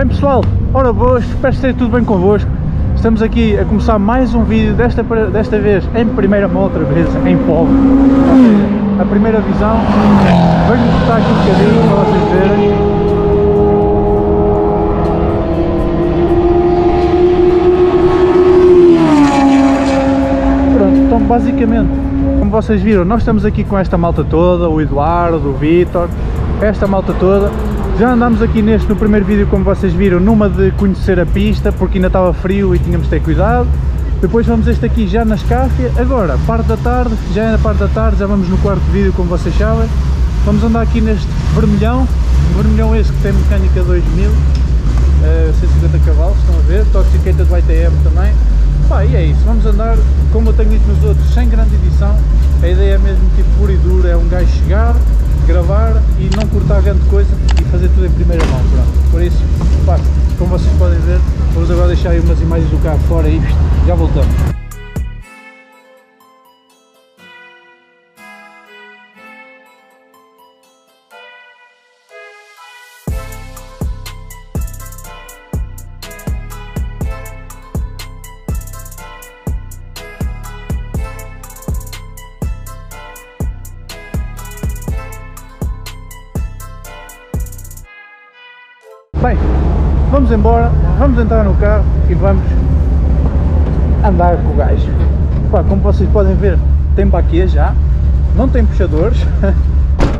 Bem pessoal, ora boas, espero que esteja tudo bem convosco. Estamos aqui a começar mais um vídeo, desta, desta vez em primeira mão, outra vez em povo. A primeira visão, vamos mostrar aqui um bocadinho para vocês verem. Pronto, então basicamente, como vocês viram, nós estamos aqui com esta malta toda, o Eduardo, o Vitor, esta malta toda. Já andámos aqui neste, no primeiro vídeo, como vocês viram, numa de conhecer a pista, porque ainda estava frio e tínhamos de ter cuidado. Depois vamos este aqui já na Escáfia. Agora, parte da tarde, já é na parte da tarde, já vamos no quarto vídeo, como vocês sabem. Vamos andar aqui neste vermelhão, vermelhão este que tem mecânica 2000, uh, 150 cavalos, estão a ver, Toxicated YTM também. Pá, e é isso, vamos andar, como eu tenho dito nos outros, sem grande edição. A ideia é mesmo tipo pura e dura, é um gajo chegar, gravar e não cortar grande coisa e fazer tudo em primeira mão, pronto. Por isso, pá, como vocês podem ver, vamos agora deixar aí umas imagens do carro fora e já voltamos. Embora, vamos entrar no carro e vamos andar com o gajo. Pá, como vocês podem ver, tem baquia já, não tem puxadores.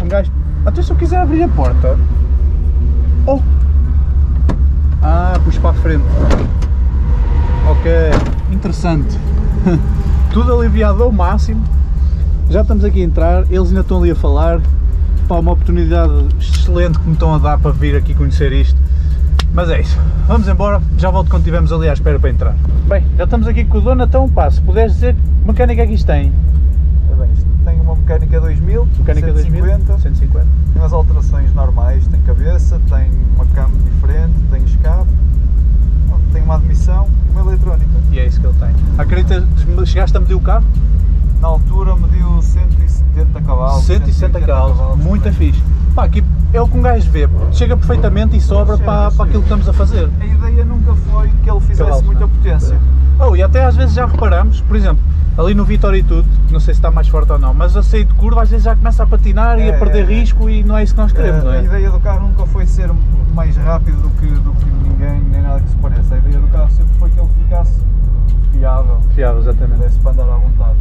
Um gajo. Até se eu quiser abrir a porta. Oh! Ah, puxo para a frente. Ok, interessante. Tudo aliviado ao máximo. Já estamos aqui a entrar, eles ainda estão ali a falar. Pá, uma oportunidade excelente que me estão a dar para vir aqui conhecer isto. Mas é isso, vamos embora, já volto quando estivermos ali à espera para entrar. Bem, já estamos aqui com o dono, então pá, se puderes dizer que mecânica é que isto tem? É bem, isto tem uma mecânica 2000, Mecânica 150, 2000, 150. tem as alterações normais, tem cabeça, tem uma cama diferente, tem escape, tem uma admissão e uma eletrónica. E é isso que ele tem. Acreditas, chegaste a medir o carro? Na altura mediu 170 cavalos. 160 cavalos, muito fixe. Pá, aqui é o que um gajo vê, chega perfeitamente e sobra Chega, para, para aquilo que estamos a fazer. A ideia nunca foi que ele fizesse Cavalos, muita não. potência. Oh, e até às vezes já reparamos, por exemplo, ali no Vitória e tudo, não sei se está mais forte ou não, mas a sair de curva às vezes já começa a patinar e a É, perder é. risco e não é isso que nós queremos, a, não a é? ideia do carro nunca foi ser mais rápido do que, do que ninguém, nem nada que se pareça. A ideia do carro sempre foi que ele ficasse fiável, Fiável, exatamente. desse para andar à vontade.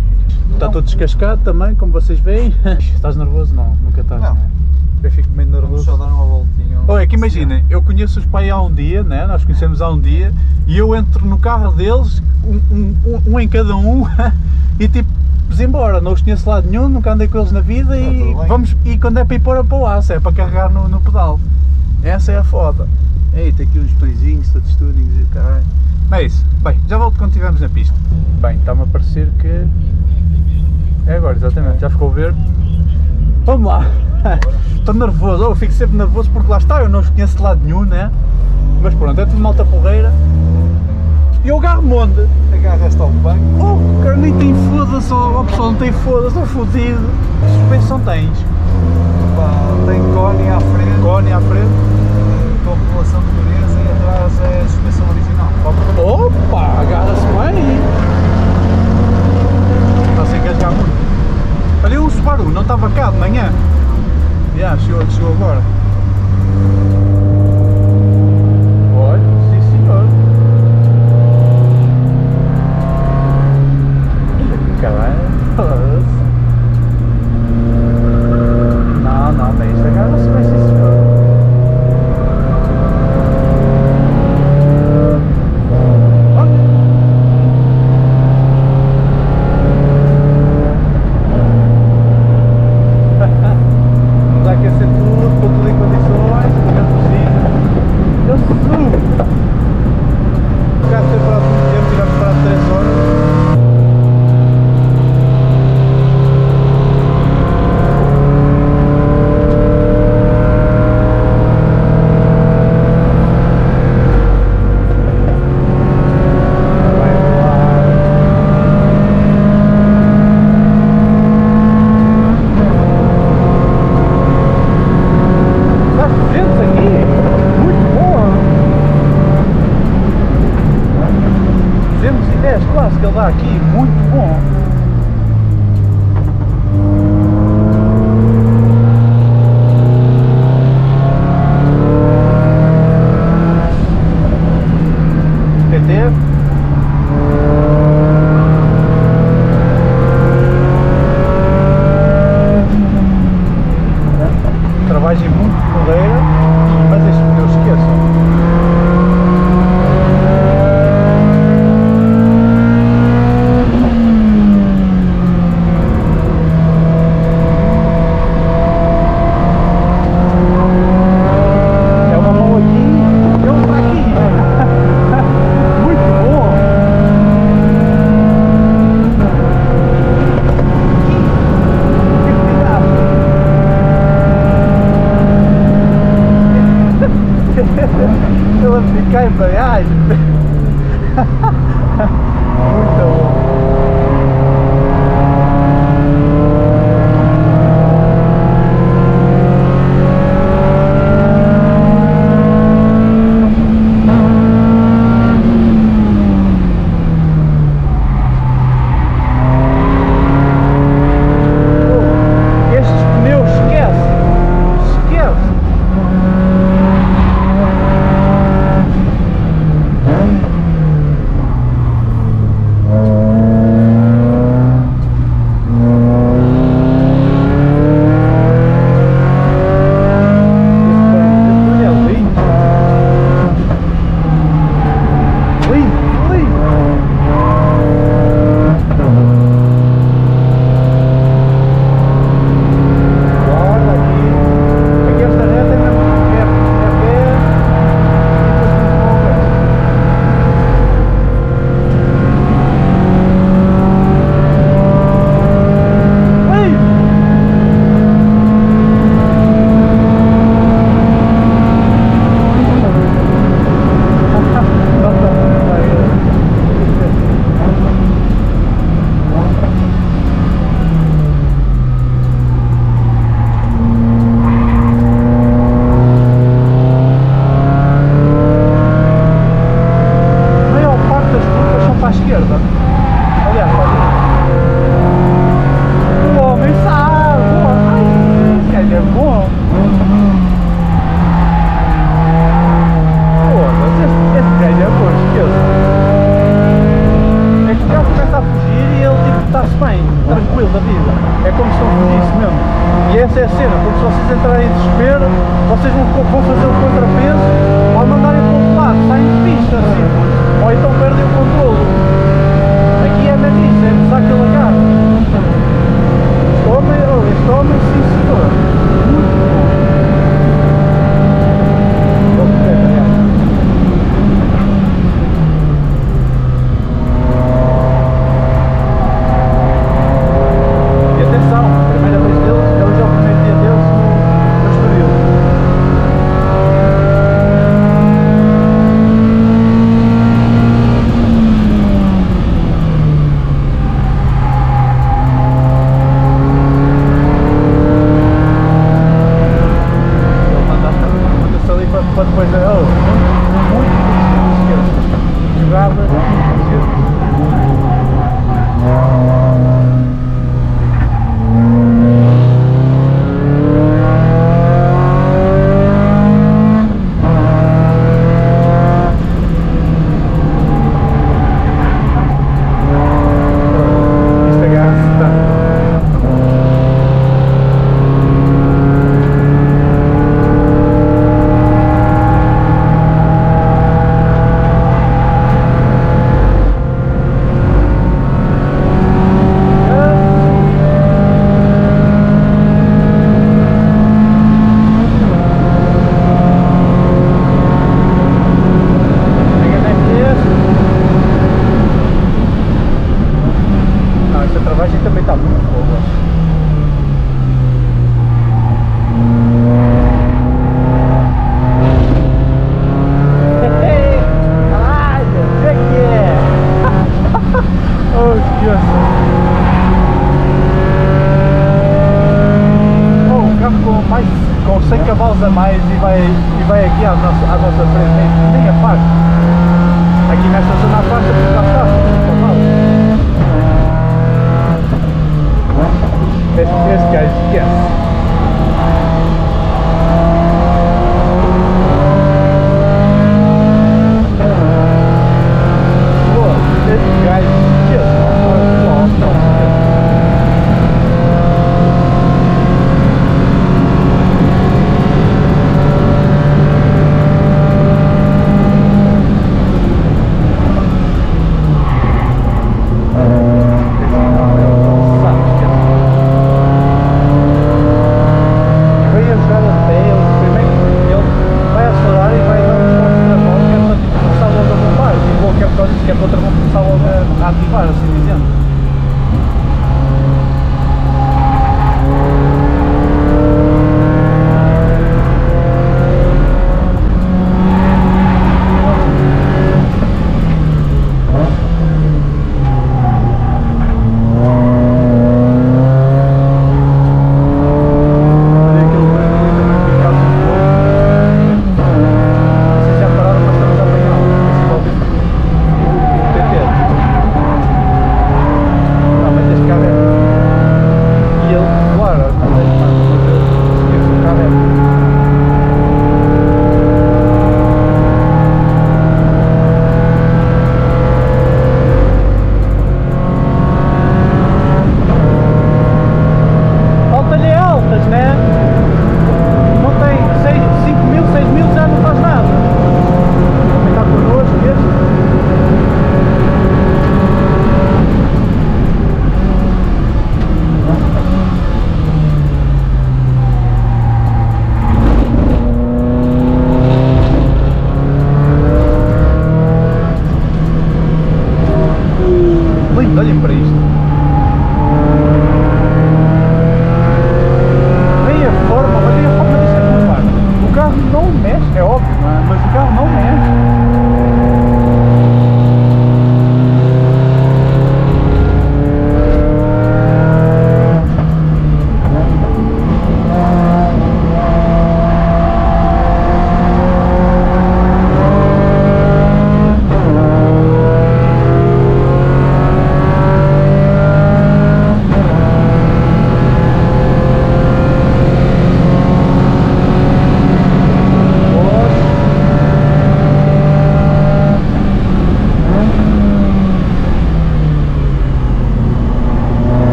Está Não, todo descascado também, como vocês veem. Estás nervoso? Não, nunca estás, Não. não. Eu fico meio Vamos nervoso. só dar uma voltinha. Oh, é que imaginem, eu conheço os pai há um dia, né? nós conhecemos há um dia, e eu entro no carro deles, um, um- um- um em cada um, e tipo, vamos embora, não os conheço de lado nenhum, nunca andei com eles na vida, Tá e, vamos, e quando é para ir pôr a para o aço, é para carregar no, no pedal. Essa é a foda. Eita, aqui uns pãezinhos, touch tunings e caralho. É isso. Bem, já volto quando estivermos na pista. Bem, está-me a parecer que... É agora, exatamente, já ficou verde. Vamos lá. Estou nervoso, eu fico sempre nervoso porque lá está, eu não os conheço de lado nenhum, né? Mas pronto, é tudo malta porreira. E eu agarro-me onde? Agarras-te ao banco. Oh, cara, nem tem foda-se, oh, pessoal, não tem foda-se, estou fodido. Que suspensão tens? Pá, tem cone à frente, Cone à frente. com população portuguesa e atrás é a suspensão original. Opa, agarra-se bem. Está sem engasgar muito. Olha, o Subaru não estava cá de manhã. Yeah, sure, sure.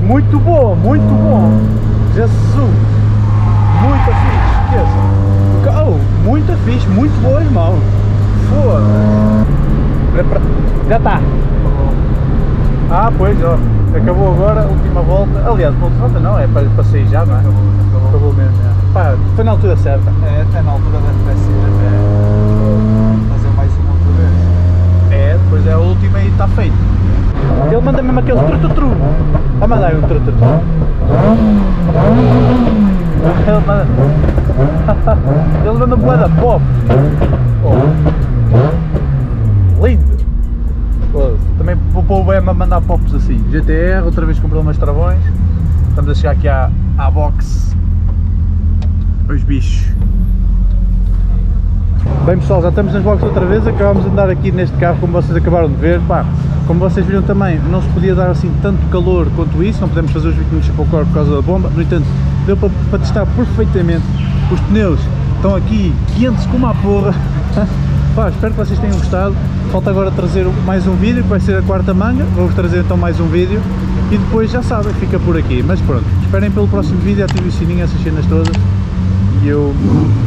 Muito bom, muito bom. Jesus, muito fixe, esqueça. Oh, muito fixe, muito boa, irmão. Foda. Já está. Ah, pois, ó. Acabou agora, última volta. Aliás, última volta não, é para, para sair já, não é? Acabou, acabou. Acabou mesmo, é. Pá, foi na altura certa. É, até na altura deve sido até fazer mais uma outra vez. É, depois é a última e está feito. Ele manda mesmo aquele tru-tru-tru. A mandar um tru-tru-tru. Ele manda. Ele manda boeda pop. Oh. Lindo. Foda-se. Também o BM a mandar pops assim. GTR, outra vez comprei umas travões. Estamos a chegar aqui à, à box. Os bichos. Bem pessoal, já estamos nas boxes outra vez, acabámos de andar aqui neste carro como vocês acabaram de ver, pá, como vocês viram também, não se podia dar assim tanto calor quanto isso, não podemos fazer os vídeos para o corpo por causa da bomba, no entanto, deu para, para testar perfeitamente, os pneus estão aqui quentes como a porra, pá, espero que vocês tenham gostado, falta agora trazer mais um vídeo, que vai ser a quarta manga, vou-vos trazer então mais um vídeo, e depois já sabem, fica por aqui, mas pronto, esperem pelo próximo vídeo, ativem o sininho, essas cenas todas, e eu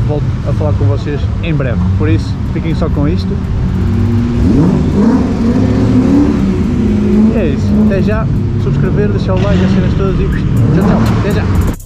volto a falar com vocês em breve. Por isso, fiquem só com isto. E é isso. Até já. Subscrever, deixar o like, as cenas todas e tchau, tchau. Até já.